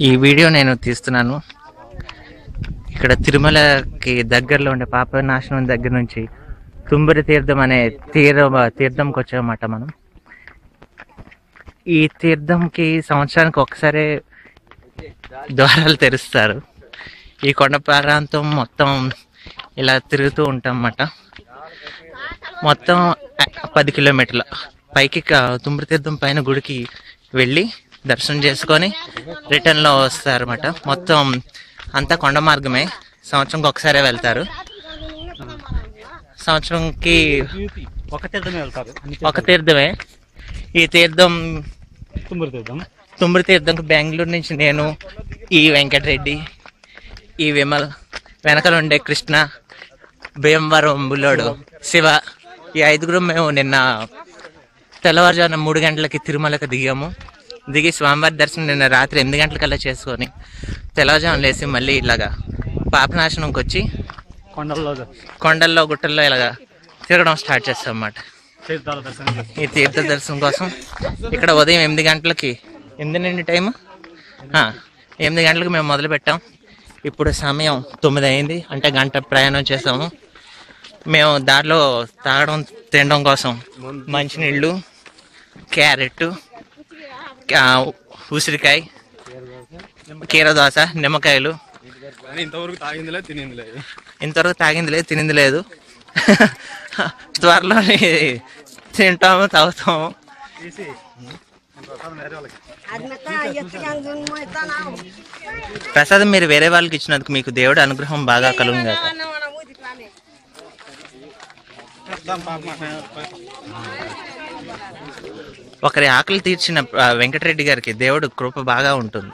ఈ వీడియో నేను తీస్తున్నాను. ఇక్కడ తిరుమలకి దగ్గరలో ఉండే పాపనాశనం దగ్గర నుంచి తుంబరి తీర్థం అనే తీర తీర్థంకి వచ్చామన్నమాట మనం. ఈ తీర్థంకి సంవత్సరానికి ఒకసారి ద్వారాలు తెరుస్తారు. ఈ కొండ ప్రాంతం మొత్తం ఇలా తిరుగుతూ ఉంటాం అన్నమాట మొత్తం పది కిలోమీటర్ల పైకి క- తుంబరి తీర్థం పైన గుడికి వెళ్ళి దర్శనం చేసుకొని రిటర్న్లో వస్తారన్నమాట. మొత్తం అంతా కొండ మార్గమే. సంవత్సరంకి ఒకసారే వెళ్తారు. సంవత్సరంకి ఒక తీర్థమే వెళ్తారు. ఒక తీర్థమే. ఈ తీర్థం తుమ్మూరు తీర్థం. తుమ్మడి తీర్థంకి బెంగళూరు నుంచి నేను ఈ వెంకటరెడ్డి ఈ విమల్ వెనకలు ఉండే కృష్ణ భీమవరం బుల్లోడు శివ ఈ ఐదుగురు మేము నిన్న తెల్లవారుజామున మూడు గంటలకి తిరుమలకి దిగాము. దిగి స్వామివారి దర్శనం నిన్న రాత్రి ఎనిమిది గంటలకల్లా చేసుకొని తెల్లవారుజామున లేసి మళ్ళీ ఇలాగా పాపనాశనంకి వచ్చి కొండల్లో కొండల్లో గుట్టల్లో ఇలాగా తిరగడం స్టార్ట్ చేస్తాం అన్నమాట. ఈ తీర్థ దర్శనం కోసం ఇక్కడ ఉదయం ఎనిమిది గంటలకి ఎనిమిది నుండి టైం ఎనిమిది గంటలకు మేము మొదలు పెట్టాం. ఇప్పుడు సమయం తొమ్మిది అయింది. అంటే గంట ప్రయాణం చేసాము. మేము దారిలో తాగడం తినడం కోసం మంచినీళ్ళు క్యారెట్ ఉసిరికాయ కీర దోశ నిమ్మకాయలు ఇంతవరకు తాగిందిలే తినిందిలే ఇంతవరకు తాగింది లేదు తినింది లేదు. త్వరలో తింటాము తాగుతాము. ప్రసాదం మీరు వేరే వాళ్ళకి ఇచ్చినందుకు మీకు దేవుడి అనుగ్రహం బాగా కలుగుగా ఒకరి ఆకలి తీర్చిన ఆ, వెంకటరెడ్డి గారికి దేవుడు కృప బాగా ఉంటుంది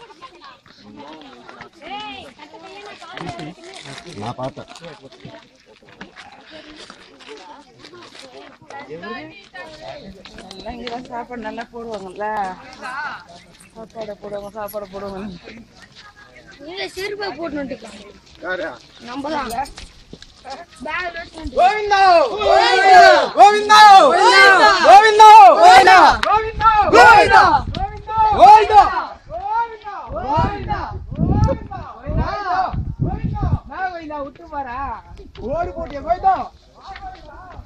சாப்பாடு நல்லா போடுவாங்கல்ல சாப்பாடு போடுவாங்க சாப்பாடு போடுவாங்க நீங்க செருப்பை போட்டு நம்ம தான் விட்டு பாரா ஓடி போட்டிய கோயிந்தா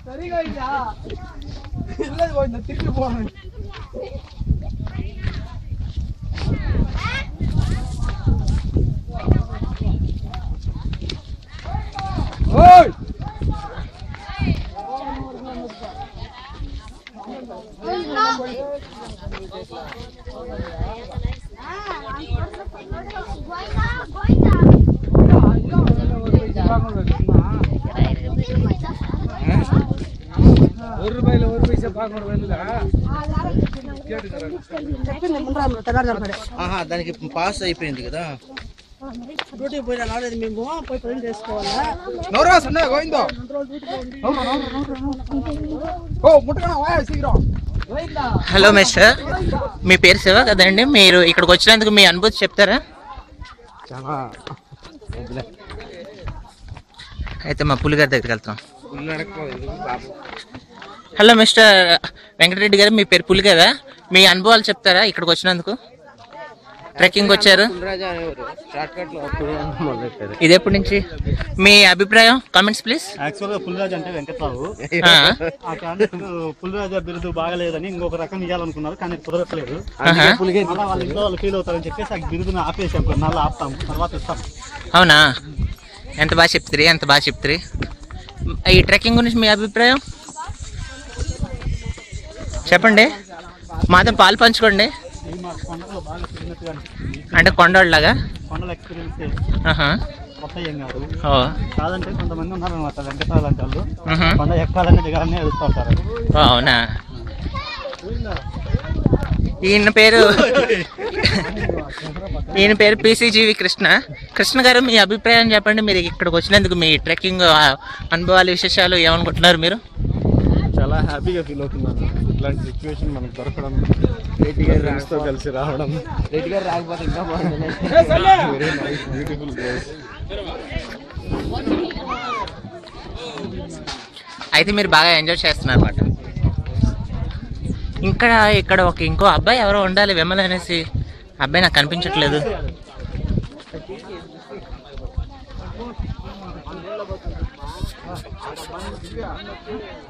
சரி கோயிந்தா இல்ல கோயிந்தா திருப்பி போறேன் ஓய் Oh, దానికి పాస్ అయిపోయింది కదా. డ్యూటీకి పోయినా రాలేదు మేము. పోయి పని చేసుకోవాలా? నోరా సన్న గోవిందో. ఓ ముట్టకనా వాయ్ శీఘ్రం. Hello mister. మీ పేరు శివ కదండి. మీరు ఇక్కడికి వచ్చినందుకు మీ అనుభూతి చెప్తారా? అయితే మా పులిగారి దగ్గరికి వెళ్తాం. హలో మిస్టర్ వెంకటరెడ్డి గారు మీ పేరు పులి కదా? మీ అనుభవాలు చెప్తారా ఇక్కడికి వచ్చినందుకు? ట్రెక్కింగ్ వచ్చారు. ఇది ఎప్పటి నుంచి? మీ అభిప్రాయం కామెంట్స్ ప్లీజ్ యాక్చువల్గా పులిరాజు అంటే వెంకట్రావు. ఆ. పులిరాజు బిరుదు బాగలేదని ఇంకొక రకం ఇవ్వాలనుకున్నారు కానీ కుదరట్లేదు. వాళ్ళ ఇంట్లో వాళ్ళు ఫీల్ అవుతారని చెప్పేసి ఆ బిరుదుని ఆపేసాం నాళ్ళు ఆపుతాం. తర్వాత ఇస్తాం. అవునా? ఎంత బాగా చెప్తారు ఎంత బాగా చెప్తారు ఈ ట్రెక్కింగ్ గురించి మీ అభిప్రాయం? చెప్పండి. మాతో పాలు పంచుకోండి. అంటే కొండోళ్ళలాగా? కొండల ఎక్స్పీరియన్స్ కాదంటే కొంతమంది ఉన్నారనమాట వాళ్ళు. కొండ ఎక్కాలని దిగాలని ఉంటారు. అవునా? ఈయన పేరు ఈయన పేరు పిసిజీవి కృష్ణ. కృష్ణ గారు మీ అభిప్రాయం చెప్పండి. మీరు ఇక్కడికి వచ్చినందుకు మీ ట్రెక్కింగ్ అనుభవాలు విశేషాలు ఏమనుకుంటున్నారు మీరు? చాలా హ్యాపీగా ఫీల్ అవుతున్నాను. ఇట్లాంటి సిచ్యువేషన్ మనకు దొరకడం రెడ్డి గారు ఫ్రెండ్స్తో కలిసి రావడం. రెడ్డి గారు రాకపోతే ఇంకా బాగుంటుంది వెరీ నైస్ బ్యూటిఫుల్ ప్లేస్ అయితే మీరు బాగా ఎంజాయ్ చేస్తున్నారు అనమాట ఇక్కడ ఇక్కడ ఒక ఇంకో అబ్బాయి ఎవరో ఉండాలి విమల్ అనేసి అబ్బాయి నాకు కనిపించట్లేదు. Yeah.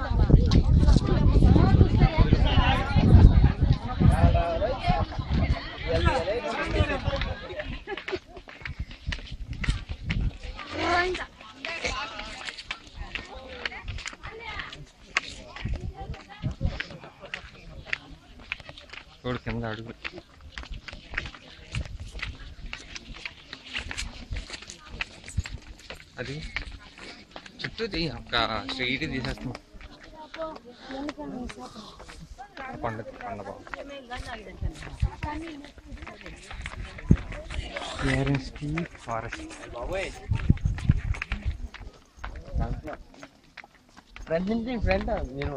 చూడు కింద అడుగు అది చుట్టూ తీయి ఒక స్ట్రైట్ తీసేస్తాం కొండ కొండ బాబు ఫారెస్ట్ ఫ్రంట్ నుంచి ఫ్రంట్ నేను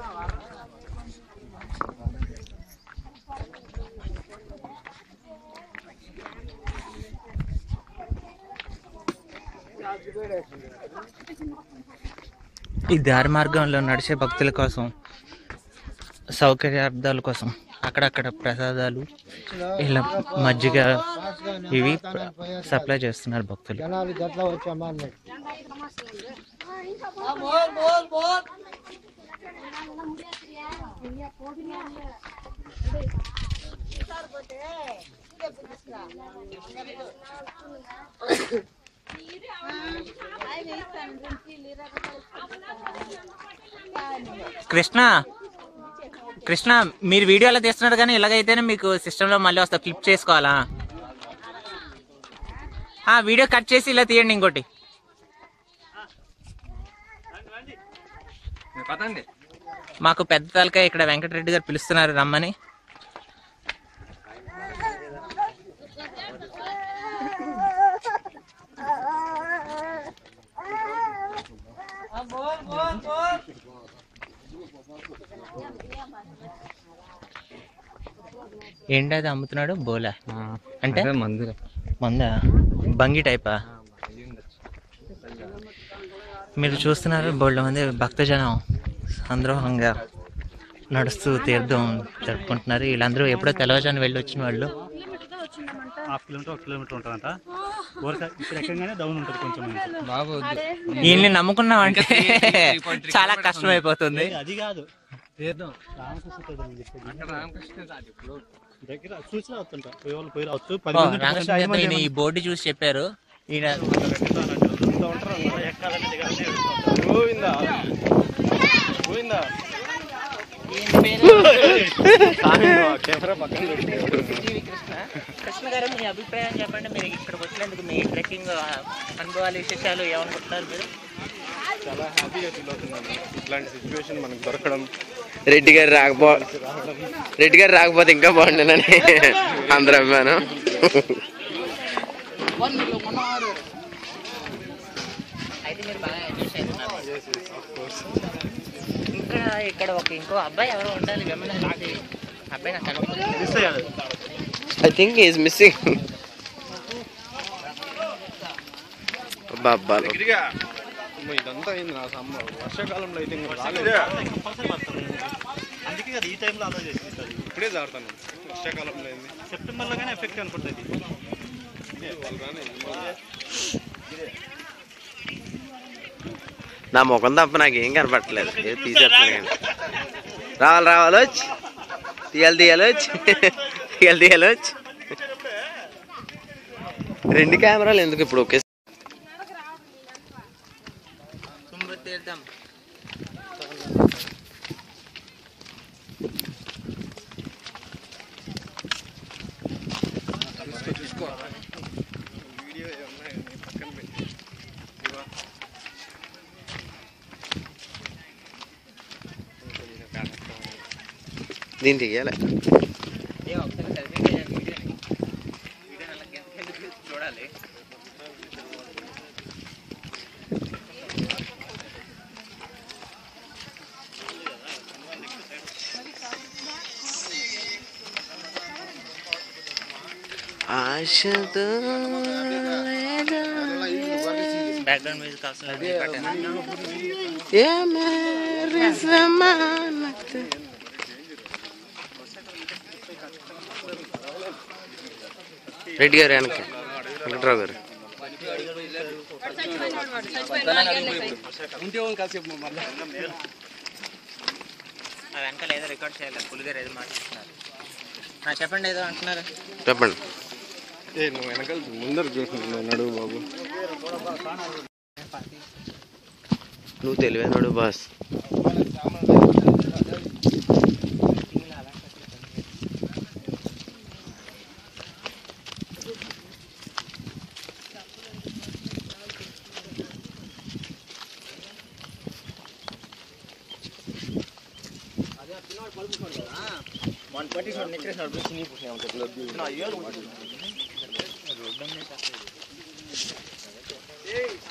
ఈ దారి మార్గంలో నడిచే భక్తుల కోసం సౌకర్యార్థాల కోసం అక్కడక్కడ ప్రసాదాలు ఇలా మజ్జిగ ఇవి సప్లై చేస్తున్నారు భక్తులు. కృష్ణ. కృష్ణ మీరు వీడియోలో తీస్తున్నారు కానీ ఇలాగైతేనే మీకు సిస్టంలో మళ్ళీ వస్తా. క్లిప్ చేసుకోవాలా? వీడియో కట్ చేసి ఇలా తీయండి ఇంకోటి. మాకు పెద్ద తలకాయ ఇక్కడ వెంకటరెడ్డి గారు పిలుస్తున్నారు రమ్మని. ఏంటి అది అమ్ముతున్నాడు? బోలా. అంటే? మంద? బంగి టైపా? మీరు చూస్తున్నారు బోళ్ళ మంది భక్తజనం. సంద్రోహంగా నడుస్తూ తీర్థం జరుపుకుంటున్నారు. వీళ్ళందరూ ఎప్పుడో తెల్లవారుజాను వెళ్ళి వచ్చిన వాళ్ళు. హాఫ్ కిలోమీటర్ ఒక కిలోమీటర్ ఉంటుందంట. ఊరక ఇక్కడ ఎక్కగానే డౌన్ ఉంటుంది కొంచెం ఇంకా. బాబు వీళ్ళని నమ్ముకున్నాం అంటే చాలా కష్టం అది కాదు. రామకృష్ణ తీర్థం దగ్గర పోయి రావచ్చు. పది మంది ఈ బోర్డు చూసి చెప్పారు. ఈయన. గోవిందా గోవిందా కెమెరా పక్కన కృష్ణ గారు మీ అభిప్రాయం చెప్పండి. మీరు ఇక్కడికి వచ్చినందుకు మీ ట్రెక్కింగ్ అనుభవాలు విశేషాలు ఏమనుకుంటున్నారు మీరు? చాలా హ్యాపీగా ఫీల్ అవుతున్నాను. ఇట్లాంటి సిచ్యువేషన్ మనకు దొరకడం. రెడ్డి గారు రాకపో రెడ్డి గారు రాకపోతే ఇంకా బాగుండేనని అందరూ ఎంజాయ్ చేస్తున్నారు. ఇంకా ఇక్కడ ఒక ఇంకో అబ్బాయి ఎవరో ఉండాలి అబ్బాయి నాకు ఐ థింక్ ఈజ్ మిస్సింగ్ అమ్మో, ఇదంతా అయింది నా సమ్మర్ వర్షాకాలంలో అయితే ఇంకా రాలేదు. అందుకే కదా ఈ టైంలో అలో చేసింది ఇప్పుడే దాడతాను వర్షాకాలంలో అయింది సెప్టెంబర్లో కానీ ఎఫెక్ట్ అనుకుంటుంది నా ముఖం తప్ప నాకేం కనపడట్లేదు. ఏదో తీసేస్తాను కానీ. రావాలి రావాలి వచ్చి. తీయాలి తీయాలి వచ్చి. తీయాలి తీయాలి వచ్చి. రెండు కెమెరాలు ఎందుకు ఇప్పుడు ఒకే తుంబ తీర్థం తీసుకో ఆశతో బ్యాక్గ్రౌండ్ మ్యూజిక్ అవసరం ఏ మేరీ జమానత్ రెడ్డి గారు వెనక్కి వెంకట్రావు గారు ఆ వెనకాల ఏదో రికార్డ్ చేయాలి పులిగారు ఏదో మాట్లాడుతున్నారు ఆ, చెప్పండి ఏదో అంటున్నారు చెప్పండి ఏ నువ్వు వెనకాల ముందర చూస్తున్నావు నడువు బాబు నువ్వు తెలివైనడు boss Hey!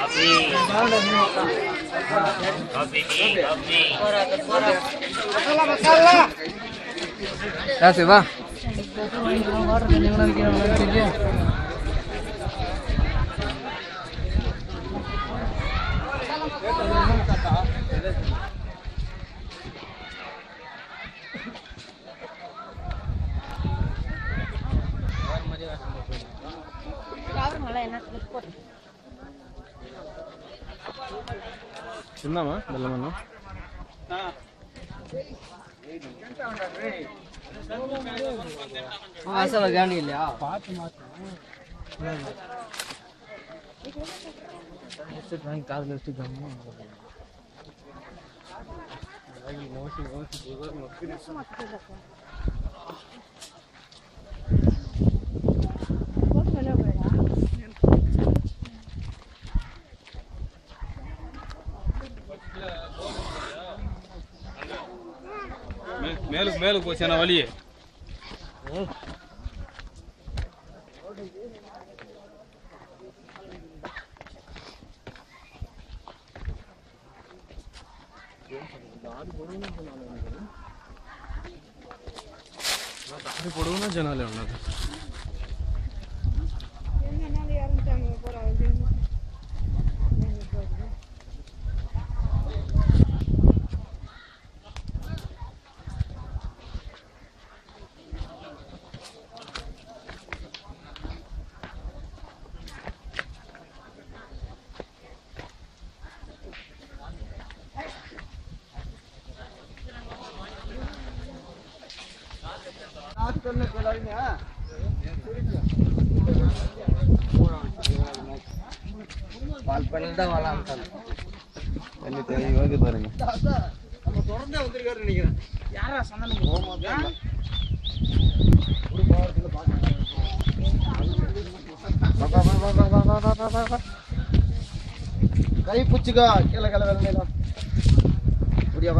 Kopi. Kopi ki, kopi. Masalah, masalah. Enak. తిందామా బెల్లమన్నా అసలు గాండి మేలు మేలు పోసిన వలియే పొడవునా జనాలే ఉన్నారు ಇವಾಗ ಬರಂಗ ಕೈ ಪುಚ್ಚಿಗ ಕೆಲ ಕೆಲ ಮೇಲೆ ಕುಡಿಯವ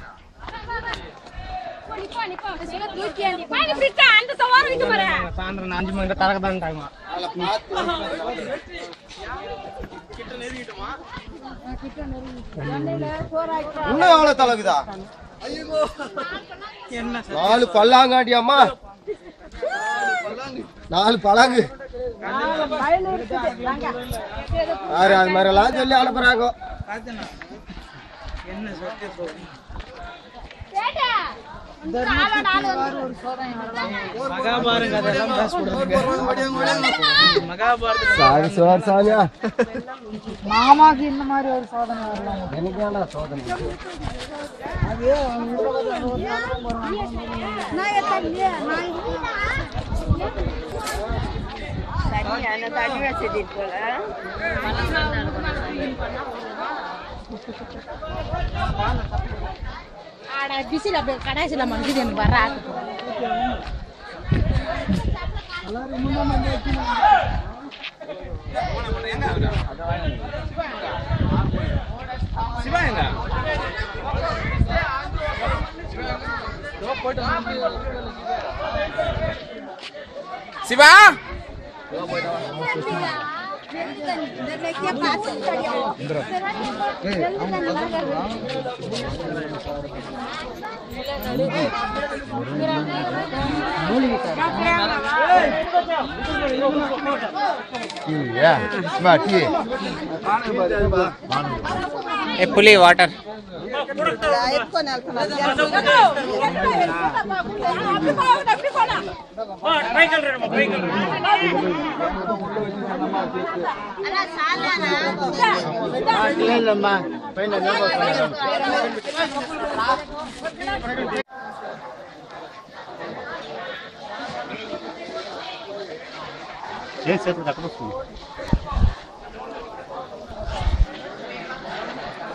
சாயந்தரம் அஞ்சு மணி தரக தான் இன்னும் எவ்வளவு தலைக்குதா நாலு பல்லாங்காட்டியாமா நாலு பழங்கு யாரு அது மாதிரி எல்லாம் சொல்லி அனுப்புறாங்க? என்ன மாமாக்கு இந்த மாதிரி ஒரு சோதனை வரலாம் எனக்கு ஏன்டா சோதனை karena di sini lebih karena sudah mandi barat. Yang Siapa? Siapa? पुली वाटर। ಎತ್ಕೊಂಡು ಇಲ್ಲಮ್ಮ ಏನ್ ಸೇರ್ಪಡೆ ಹಾಕೊಂಡು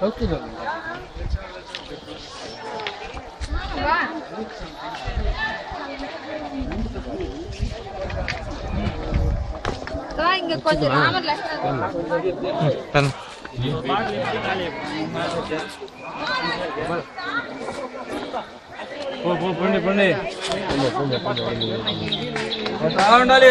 అనుకుంటా இங்க கொஞ்சம் ராமர்ல పో పో పండి పండి ఉండాలి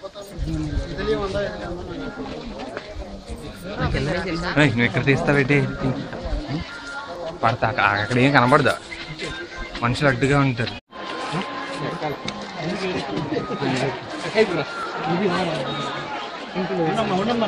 నువ్వు ఇక్కడ తీస్తావేటి పడతా అక్కడ ఏం కనబడదా. మనుషులు అడ్డుగా ఉంటారు. ఉండమ్మా ఉండమ్మా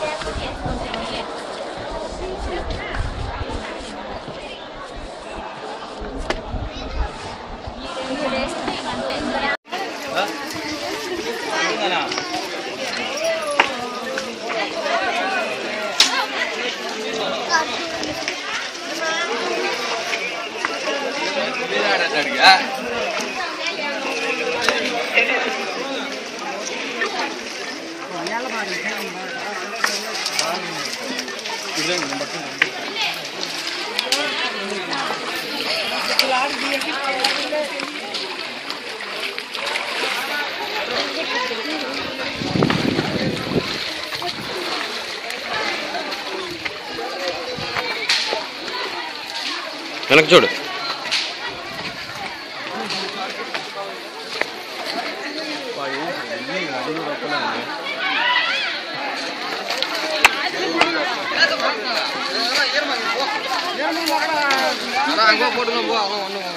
அங்கே போட்டுங்க போ அவன் ஒன்றும்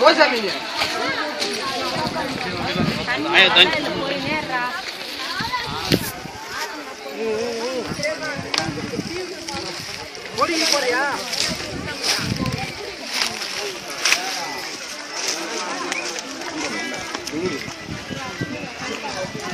போ சாமி போறியா Thank you.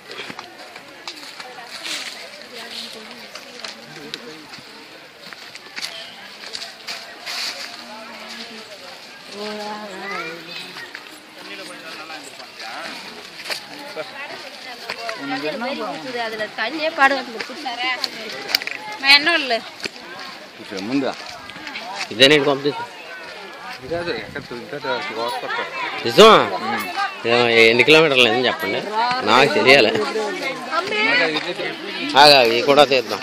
அதுல தண்ணியே பாடுவாங்க நான் என்ன இல்லை ముందా ఇదే నేను పంపిస్తా నిజమా ఏ- ఎన్ని కిలోమీటర్లు అయింది చెప్పండి నాకు తెలియాలి ఆగా ఇవి కూడా తీద్దాం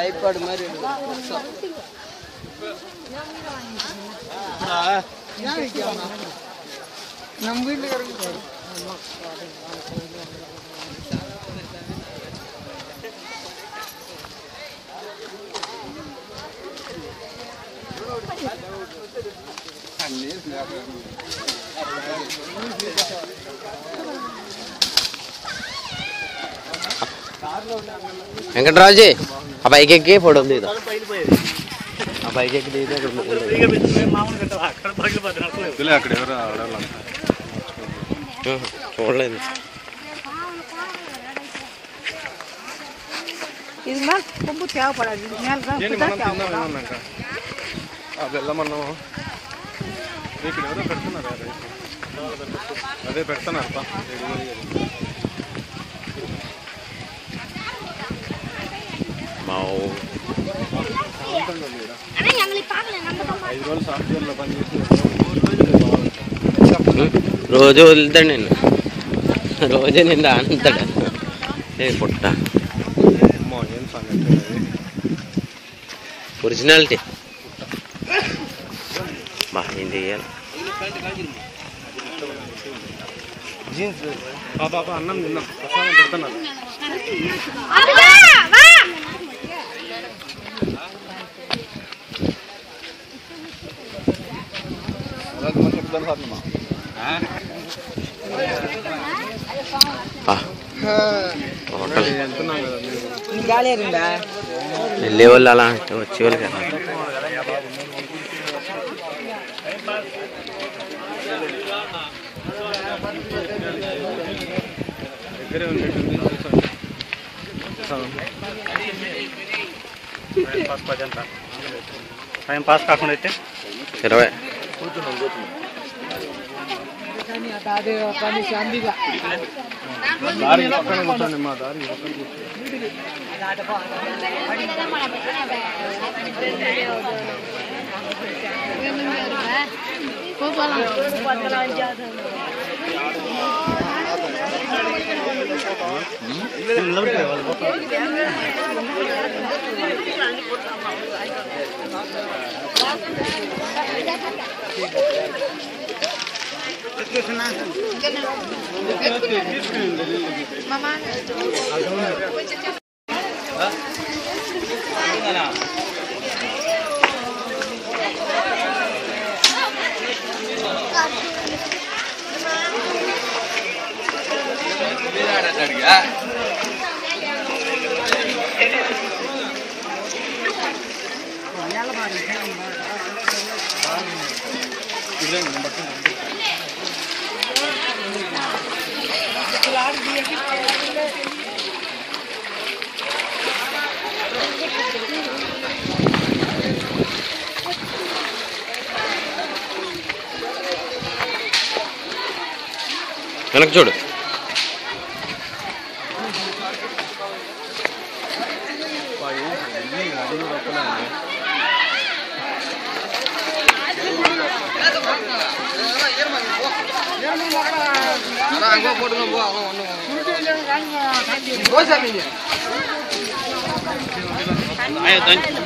ஐபாடு மாதிரி நம்ம வீட்டுல தண்ணி అక్కడ పగిలిపోతుంది నడపలేదు వద్దులే అక్కడ ఎవరు ఆడాలంతా ఉహు, చూడలేదు ఇది మా కొంపు తేవపడాలి ఇది మేలుగా ఏంటి మనం తిందాం ఏమన్నాక ఆ బెల్లం అన్నము ఇక్కడ ఎవరో పెడుతున్నారు ఆ రైస్. అదే పెడుతున్నారు పనిచేసి రోజు వదులుతాడు నేను రోజు నిన్ను అంతాడు ఏ పుట్ట. ఒరిజినాలిటీ. బా ఏం చెయ్యాలి? జీన్స్. అన్నం తిన్నాం. ప్రసాదం కదా మీరు వెళ్ళే వాళ్ళు అలా అంటే వచ్చేవాళ్ళు కదా. దగ్గరే ఉండేటుంది చూసాను ప్రసాదం పాస్ పది అంత ಅದೇ ಪರ್ಮಿಷನ್ ಅಂದಿಲ್ಲ ದಾರಿ ಪಕ್ಕನೆ ಗೊತ್ತಾ ನಿಮ್ಮ ದಾರಿ ಇಲ್ಲ Ini lemari. Ini lemari. వెనక్కి చూడు Возьми меня. А я дань.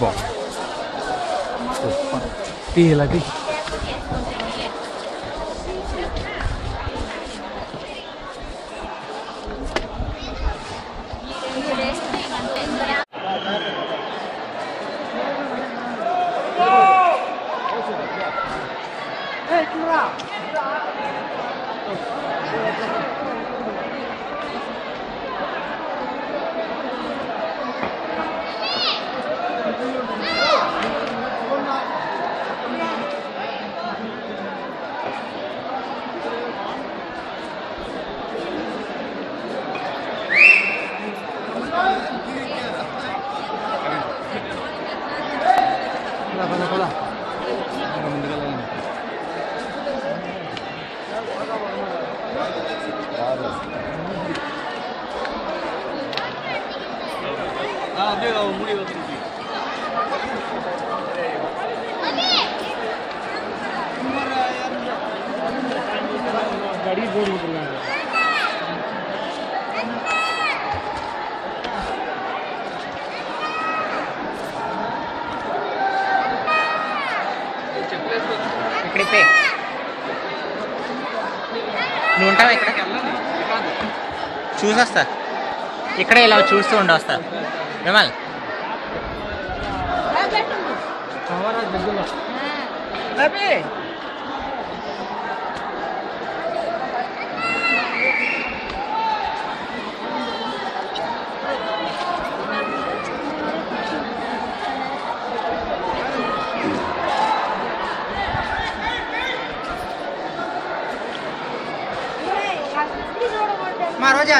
Bon. लगती है लगी చూసొస్తా ఇక్కడే ఇలా చూస్తూ ఉండొస్తా విమల్ మా రోజా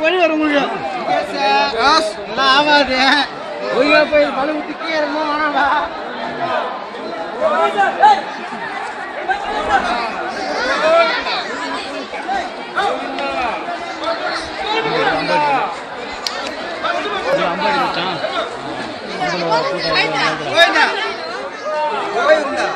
வழி வரும் உங்களுக்கு ஆகாது ஒய்யா போய் பழு விட்டு கீழே ஆனாடா அம்பாடி போயிட்டா போயிட்டா போயிருந்தா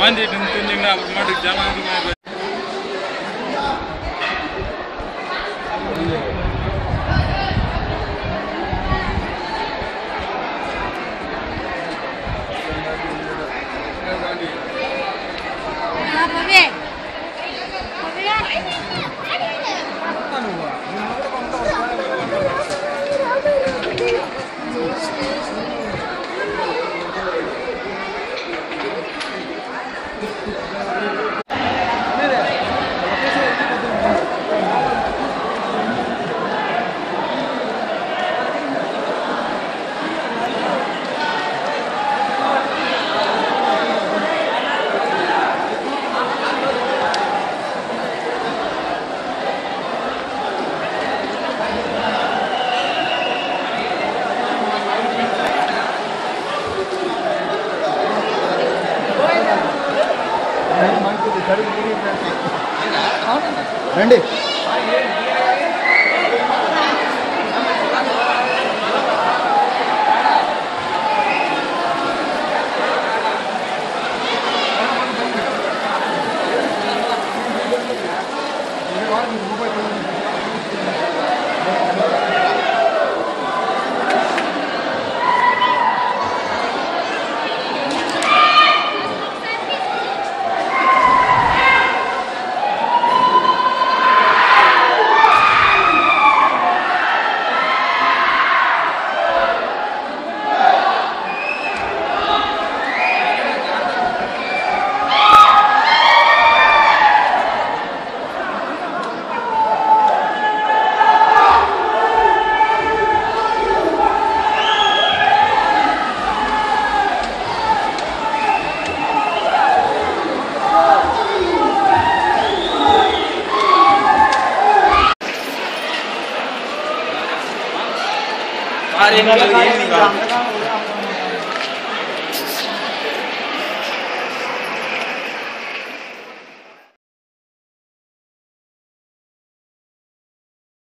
வாஞ்சிட்டு நின்று செஞ்சீங்கன்னா அப்புறமாட்டுக்கு ஜனநாயகம் రండి.